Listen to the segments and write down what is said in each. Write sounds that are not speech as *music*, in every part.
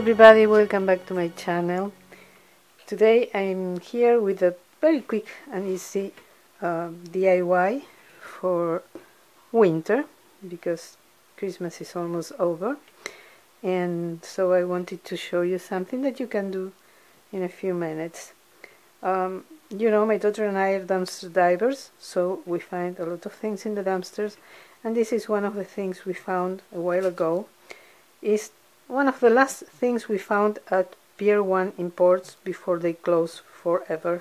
everybody, welcome back to my channel. Today I'm here with a very quick and easy uh, DIY for winter because Christmas is almost over and so I wanted to show you something that you can do in a few minutes. Um, you know my daughter and I are dumpster divers so we find a lot of things in the dumpsters and this is one of the things we found a while ago is one of the last things we found at Pier 1 Imports before they close forever,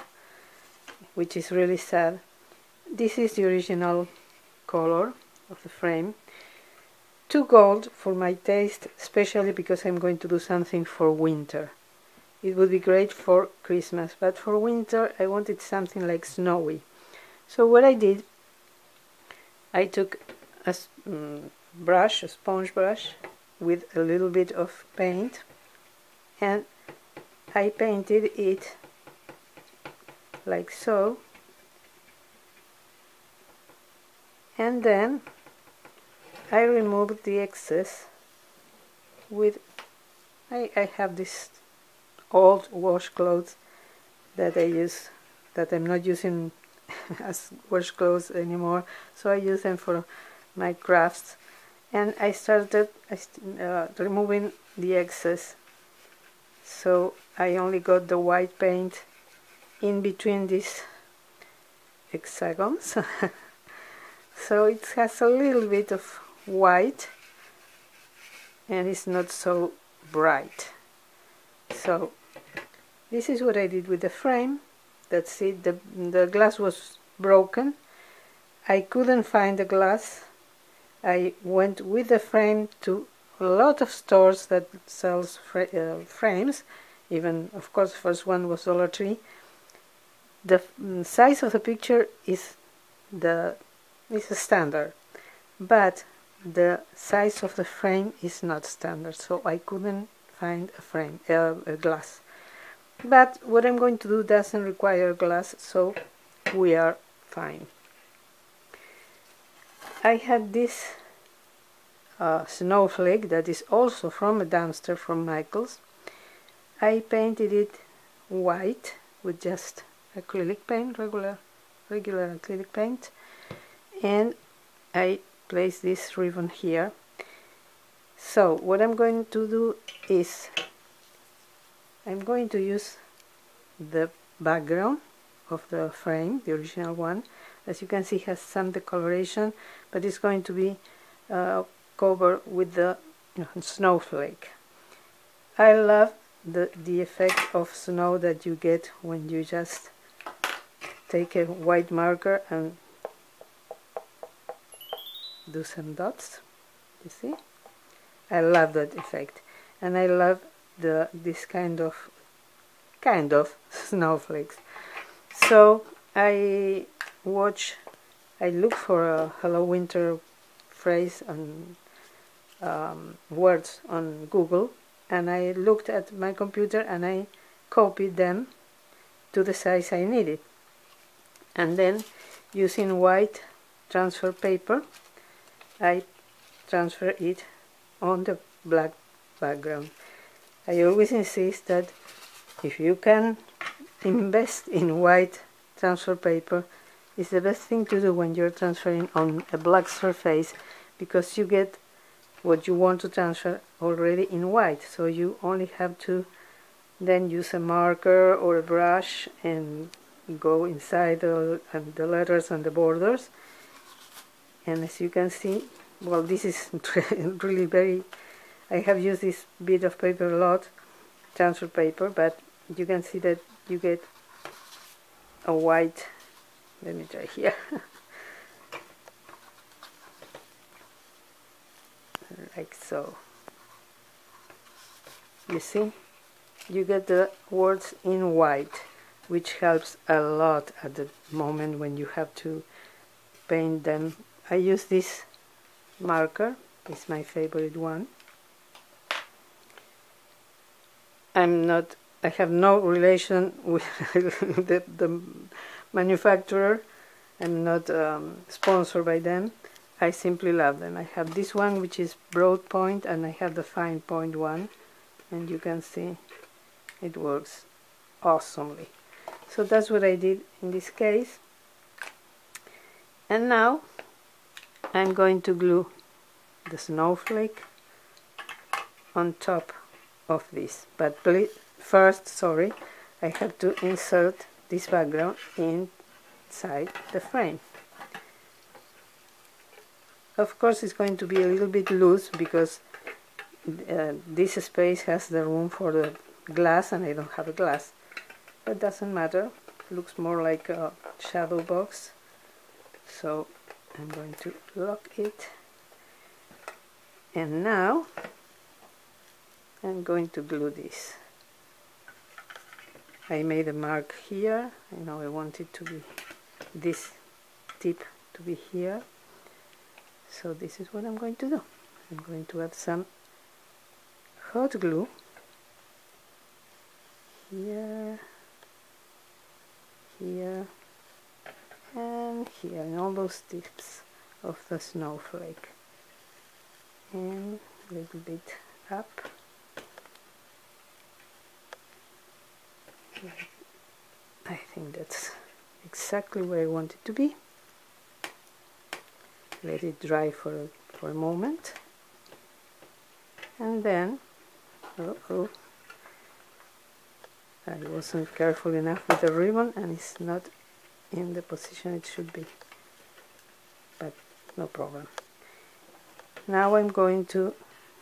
which is really sad. This is the original color of the frame. Too gold for my taste, especially because I'm going to do something for winter. It would be great for Christmas, but for winter I wanted something like snowy. So what I did, I took a um, brush, a sponge brush, with a little bit of paint. And I painted it like so. And then I removed the excess with I, I have this old washcloths that I use that I'm not using *laughs* as washcloths anymore. So I use them for my crafts and I started uh, removing the excess. So I only got the white paint in between these hexagons. *laughs* So it has a little bit of white and it's not so bright. So this is what I did with the frame. That's it. The, the glass was broken. I couldn't find the glass I went with the frame to a lot of stores that sells fra uh, frames even of course the first one was Dollar Tree. The mm, size of the picture is the is standard but the size of the frame is not standard so I couldn't find a frame uh, a glass. But what I'm going to do doesn't require glass so we are fine I had this uh, snowflake that is also from a dumpster from Michaels. I painted it white with just acrylic paint, regular, regular acrylic paint, and I place this ribbon here. So what I'm going to do is I'm going to use the background of the frame, the original one. As you can see has some decoloration, but it's going to be uh, covered with the snowflake. I love the, the effect of snow that you get when you just take a white marker and do some dots. You see? I love that effect. And I love the this kind of kind of *laughs* snowflakes. So I watch I look for a hello winter phrase and um, words on Google and I looked at my computer and I copied them to the size I needed and then using white transfer paper I transfer it on the black background. I always insist that if you can invest in white transfer paper it's the best thing to do when you're transferring on a black surface because you get what you want to transfer already in white. So you only have to then use a marker or a brush and go inside the, the letters and the borders. And as you can see well this is *laughs* really very I have used this bit of paper a lot transfer paper but you can see that you get a white let me try here. *laughs* Like so. You see? You get the words in white which helps a lot at the moment when you have to paint them. I use this marker. It's my favorite one. I'm not I have no relation *laughs* with the, the manufacturer I'm not um, sponsored by them. I simply love them. I have this one which is broad point and I have the fine point one and you can see it works awesomely. So that's what I did in this case. And now I'm going to glue the snowflake on top of this. But first sorry I have to insert this background inside the frame. Of course it's going to be a little bit loose because uh, this space has the room for the glass and I don't have a glass. But doesn't matter. Looks more like a shadow box. So I'm going to lock it. And now I'm going to glue this I made a mark here. I know I want it to be this tip to be here. So this is what I'm going to do. I'm going to add some hot glue here here and here and all those tips of the snowflake. And a little bit up I think that's exactly where I want it to be. Let it dry for a, for a moment. And then oh, oh I wasn't careful enough with the ribbon and it's not in the position it should be. But no problem. Now I'm going to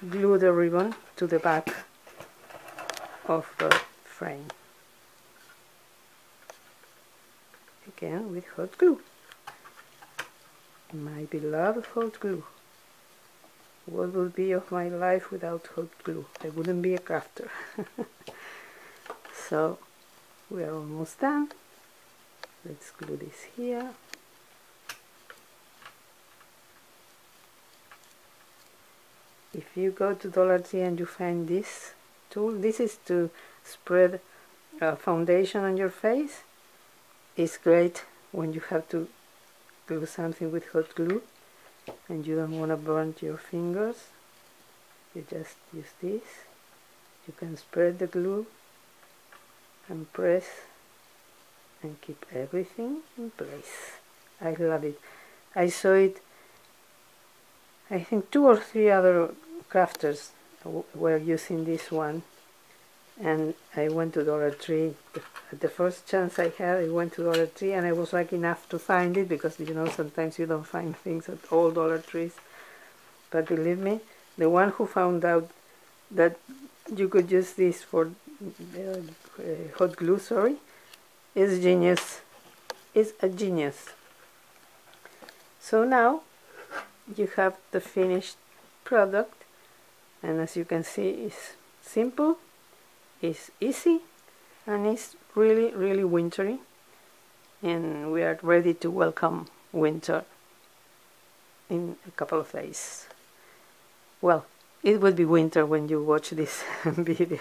glue the ribbon to the back of the frame again with hot glue. My beloved hot glue. What would be of my life without hot glue? I wouldn't be a crafter. *laughs* So we are almost done. Let's glue this here. If you go to Dollar Tree and you find this tool this is to spread a foundation on your face it's great when you have to glue something with hot glue and you don't want to burn your fingers. You just use this. You can spread the glue and press and keep everything in place. I love it. I saw it I think two or three other crafters were using this one and I went to Dollar Tree. The first chance I had I went to Dollar Tree and I was lucky enough to find it because you know sometimes you don't find things at all Dollar Trees. But believe me the one who found out that you could use this for uh, hot glue sorry is genius. Is a genius. So now you have the finished product and as you can see it's simple it's easy and it's really really wintry. And we are ready to welcome winter in a couple of days. Well it will be winter when you watch this *laughs* video.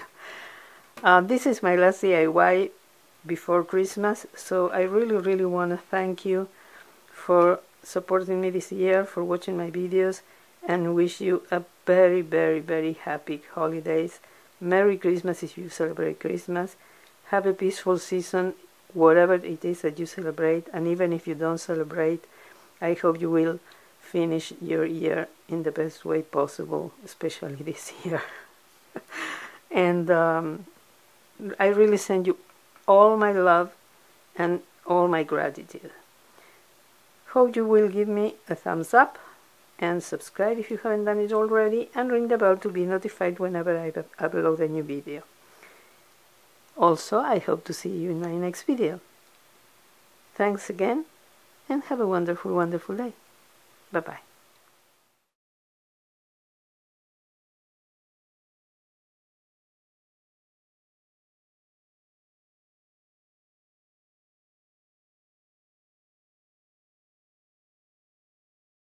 Uh, this is my last DIY before Christmas so I really really want to thank you for supporting me this year for watching my videos and wish you a very very very happy holidays Merry Christmas if you celebrate Christmas. Have a peaceful season whatever it is that you celebrate. And even if you don't celebrate I hope you will finish your year in the best way possible especially *laughs* this year. And um, I really send you all my love and all my gratitude. Hope you will give me a thumbs up and subscribe if you haven't done it already and ring the bell to be notified whenever I upload a new video also, I hope to see you in my next video. Thanks again and have a wonderful, wonderful day. Bye-bye.